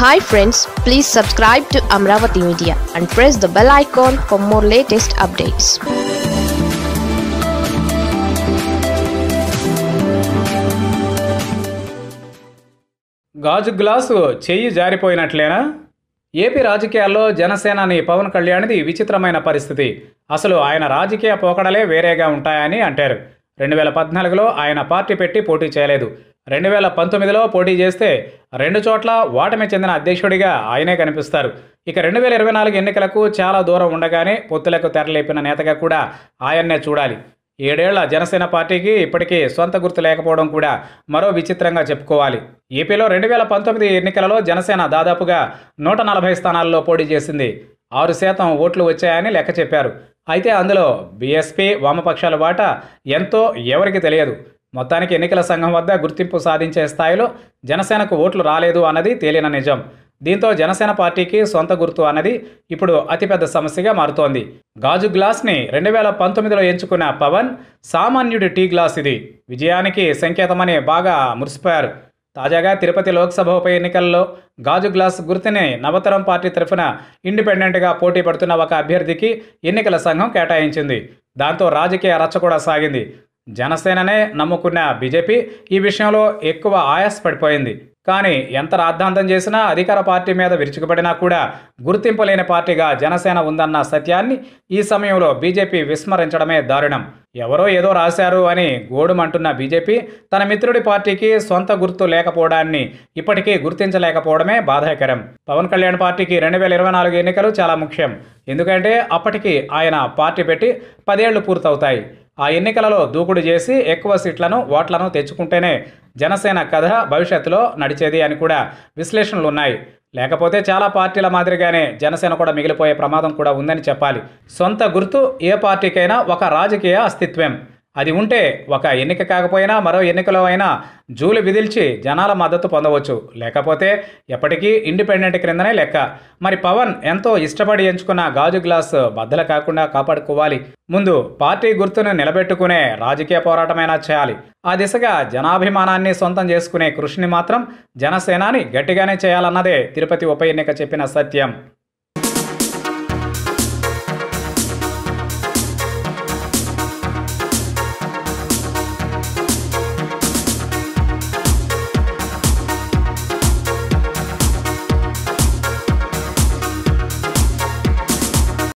Hi friends please subscribe to Amaravati media and press the bell icon for more latest updates గాజు glass చెయ్యి జారిపోయినట్లేనా? AP రాజకీయాల్లో జనసేనాని పవన్ కళ్యాణ్ది విచిత్రమైన పరిస్థితి. అసలు ఆయన రాజకీయ పోకడలే వేరేగా ఉంటాయని అంటారు. రెండు వేల పద్నాలుగులో ఆయన పార్టీ పెట్టి పోటీ చేయలేదు. రెండు వేల పంతొమ్మిదిలో పోటీ చేస్తే రెండు చోట్ల ఓటమి చెందిన అధ్యక్షుడిగా ఆయనే కనిపిస్తారు. ఇక రెండు వేల ఇరవై నాలుగు ఎన్నికలకు చాలా దూరం ఉండగానే పొత్తులకు తెరలేపిన నేతగా కూడా ఆయన్నే చూడాలి. ఏడేళ్ళ జనసేన పార్టీకి ఇప్పటికీ సొంత గుర్తు లేకపోవడం కూడా మరో విచిత్రంగా చెప్పుకోవాలి. ఏపీలో రెండు వేల పంతొమ్మిది ఎన్నికలలో జనసేన దాదాపుగా నూట నలభై స్థానాల్లో పోటీ చేసింది. ఆరు శాతం ఓట్లు వచ్చాయని లెక్క చెప్పారు. అయితే అందులో బీఎస్పీ వామపక్షాల వాటా ఎంతో ఎవరికి తెలియదు. మొత్తానికి ఎన్నికల సంఘం వద్ద గుర్తింపు సాధించే స్థాయిలో జనసేనకు ఓట్లు రాలేదు అన్నది తేలిన నిజం. దీంతో జనసేన పార్టీకి సొంత గుర్తు అన్నది ఇప్పుడు అతిపెద్ద సమస్యగా మారుతోంది. గాజు గ్లాస్ని రెండు వేల పంతొమ్మిదిలో ఎంచుకున్న పవన్ సామాన్యుడి టీ గ్లాస్ ఇది. విజయానికి సంకేతమని బాగా మురిసిపోయారు. తాజాగా తిరుపతి లోక్సభ ఉప ఎన్నికల్లో గాజు గ్లాస్ గుర్తుని నవతరం పార్టీ తరఫున ఇండిపెండెంట్గా పోటీ పడుతున్న ఒక అభ్యర్థికి ఎన్నికల సంఘం కేటాయించింది. దాంతో రాజకీయ రచ్చ కూడా సాగింది. జనసేననే నమ్ముకున్న బీజేపీ ఈ విషయంలో ఎక్కువ ఆయాసపడిపోయింది. కానీ ఎంత రాద్ధాంతం చేసినా అధికార పార్టీ మీద విరుచుకుపడినా కూడా గుర్తింపు లేని పార్టీగా జనసేన ఉందన్న సత్యాన్ని ఈ సమయంలో బీజేపీ విస్మరించడమే దారుణం. ఎవరో ఏదో రాశారు అని గోడుమంటున్న బీజేపీ తన మిత్రుడి పార్టీకి సొంత గుర్తు లేకపోవడాన్ని ఇప్పటికీ గుర్తించలేకపోవడమే బాధాకరం. పవన్ కళ్యాణ్ పార్టీకి రెండు వేల ఇరవై నాలుగు ఎన్నికలు చాలా ముఖ్యం. ఎందుకంటే అప్పటికి ఆయన పార్టీ పెట్టి పదేళ్ళు పూర్తవుతాయి. ఆ ఎన్నికలలో దూకుడు చేసి ఎక్కువ సీట్లను ఓట్లను తెచ్చుకుంటేనే జనసేన కథ భవిష్యత్తులో నడిచేది అని కూడా విశ్లేషణలు ఉన్నాయి. లేకపోతే చాలా పార్టీల మాదిరిగానే జనసేన కూడా మిగిలిపోయే ప్రమాదం కూడా ఉందని చెప్పాలి. సొంత గుర్తు ఏ పార్టీకైనా ఒక రాజకీయ అస్తిత్వం. అది ఉంటే ఒక ఎన్నిక కాకపోయినా మరో ఎన్నికలో అయినా జూలు విధిల్చి జనాల మద్దతు పొందవచ్చు. లేకపోతే ఎప్పటికీ ఇండిపెండెంట్ క్రిందనే లెక్క. మరి పవన్ ఎంతో ఇష్టపడి ఎంచుకున్న గాజు గ్లాస్ బద్దలు కాకుండా కాపాడుకోవాలి. ముందు పార్టీ గుర్తును నిలబెట్టుకునే రాజకీయ పోరాటమైనా చేయాలి. ఆ దిశగా జనాభిమానాన్ని సొంతం చేసుకునే కృషిని మాత్రం జనసేనాని గట్టిగానే చేయాలన్నదే తిరుపతి ఉప ఎన్నిక చెప్పిన సత్యం.